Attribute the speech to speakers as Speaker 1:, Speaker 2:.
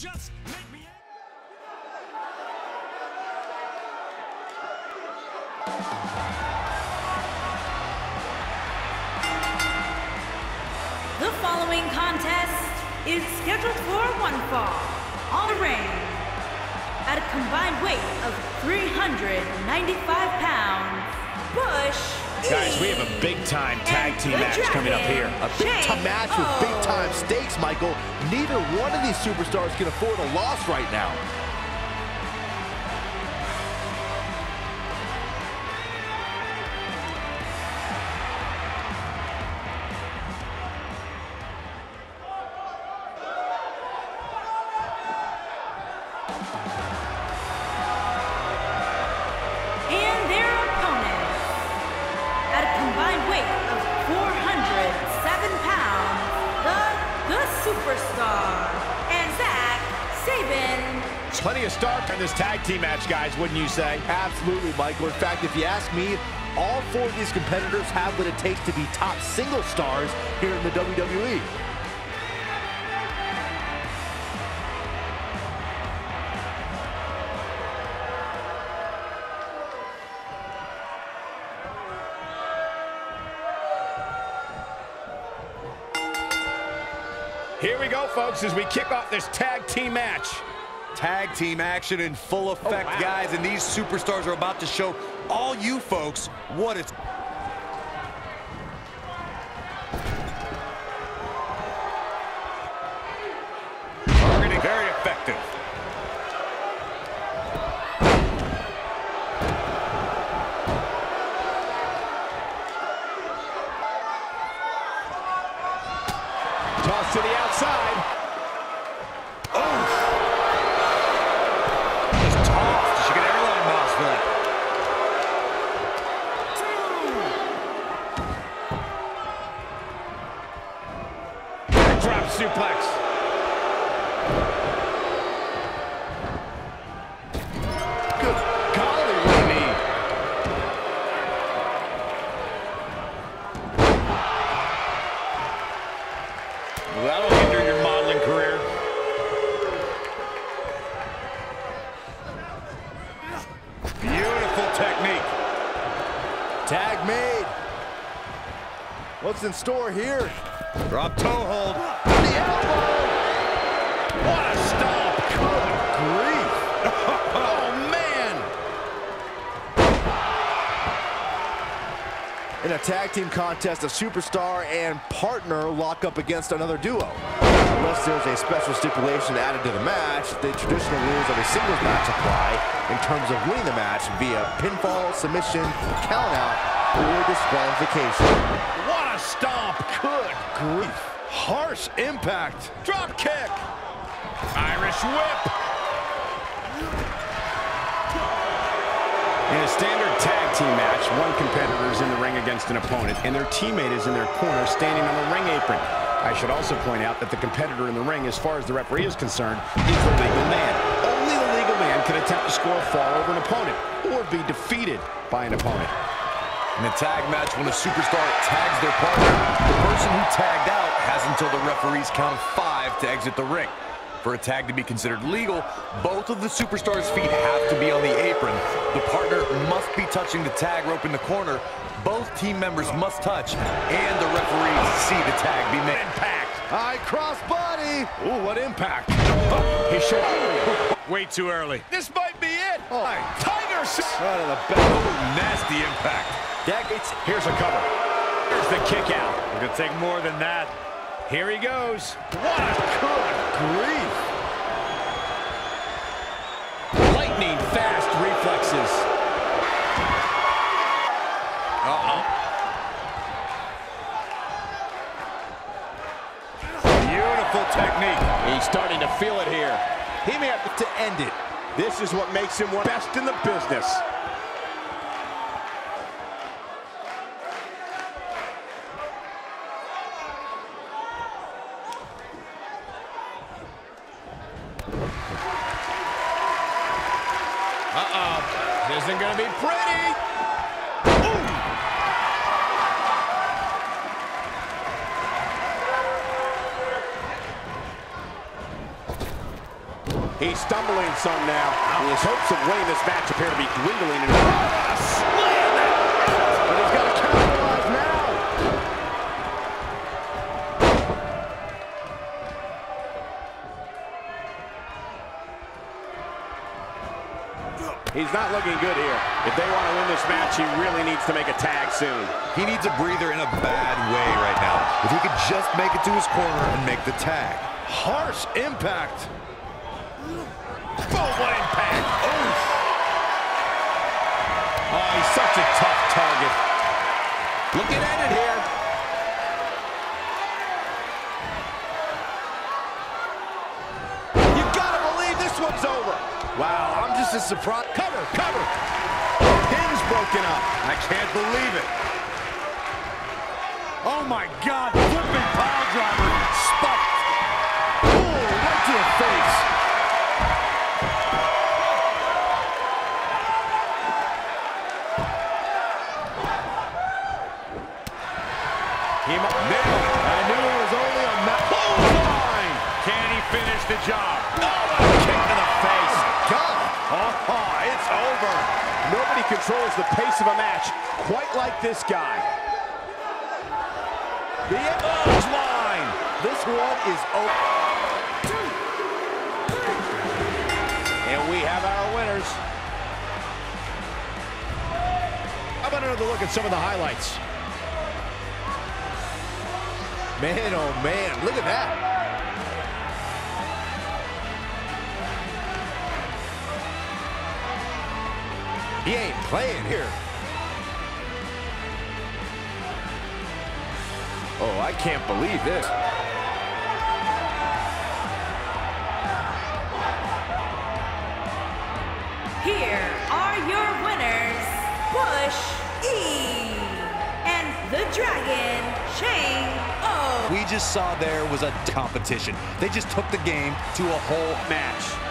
Speaker 1: just make me.
Speaker 2: The following contest is scheduled for one fall on the ring at a combined weight of 395 pounds. Bush.
Speaker 3: Guys, we have a big-time tag team match coming up here.
Speaker 4: A big-time match with oh. big-time stakes, Michael. Neither one of these superstars can afford a loss right now.
Speaker 3: Plenty of star in this tag team match, guys, wouldn't you say?
Speaker 4: Absolutely, Michael. In fact, if you ask me, all four of these competitors have what it takes to be top single stars here in the. WWE.
Speaker 3: Here we go, folks, as we kick off this tag team match.
Speaker 5: Tag team action in full effect, oh,
Speaker 3: wow.
Speaker 5: guys, and these superstars are about to show all you folks what it's.
Speaker 4: Tag made. What's in store here?
Speaker 5: Drop toe hold.
Speaker 4: The elbow!
Speaker 3: What a
Speaker 4: In a tag team contest, a superstar and partner lock up against another duo. Unless there's a special stipulation added to the match, the traditional rules of a singles match apply in terms of winning the match via pinfall, submission, countout, or disqualification.
Speaker 3: What a stomp.
Speaker 4: Good grief. Harsh impact.
Speaker 3: Drop kick. Irish whip. In a standard tag team match, one competitor is in the ring against an opponent, and their teammate is in their corner standing on the ring apron. I should also point out that the competitor in the ring, as far as the referee is concerned, is the legal man. Only the legal man can attempt to score a fall over an opponent or be defeated by an opponent.
Speaker 5: In a tag match, when a superstar tags their partner, the person who tagged out has until the referee's count of five to exit the ring. For a tag to be considered legal, both of the superstars' feet have to be on the apron. The partner must be touching the tag rope in the corner. Both team members must touch, and the referees see the tag be made.
Speaker 3: Impact.
Speaker 4: High cross body.
Speaker 3: Ooh, what impact. Oh, He's short. Way too early. This might be it.
Speaker 4: Oh.
Speaker 3: Tiger.
Speaker 4: Right on the back.
Speaker 5: Nasty impact.
Speaker 3: That gets, here's a cover. Here's the kick out. It's gonna take more than that. Here he goes. What a good
Speaker 4: Grief.
Speaker 3: lightning fast reflexes. Uh-oh.
Speaker 5: Beautiful technique.
Speaker 6: He's starting to feel it here. He may have to end it. This is what makes him one of the best in the business.
Speaker 3: Isn't gonna be pretty. He's stumbling some now. His hopes of winning this match appear to be dwindling. And
Speaker 7: But he's got to
Speaker 3: He's not looking good here. If they want to win this match, he really needs to make a tag soon.
Speaker 5: He needs a breather in a bad way right now. If he could just make it to his corner and make the tag.
Speaker 4: Harsh impact.
Speaker 3: Boom, what impact. Oof. Oh, he's such a tough target. Looking at it here. This one's over.
Speaker 4: Wow, I'm just as surprised.
Speaker 3: Cover, cover. Pin's broken up.
Speaker 7: I can't believe it. Oh, my God. Flipping pile driver. Spiked.
Speaker 4: Ooh, right to the face.
Speaker 3: He nailed. I knew it was only a match. Oh, Line.
Speaker 7: Can he finish the job?
Speaker 3: Oh, what a kick to the face.
Speaker 4: God.
Speaker 3: Oh, it's over. Nobody controls the pace of a match quite like this guy. The edge line.
Speaker 4: This one is over.
Speaker 3: And we have our winners.
Speaker 7: How about another look at some of the highlights?
Speaker 4: Man, oh man, look at that. He ain't playing here. Oh, I can't believe this.
Speaker 2: Here are your winners, Bush E. And the Dragon, Shane O.
Speaker 5: We just saw there was a competition. They just took the game to a whole
Speaker 3: Match.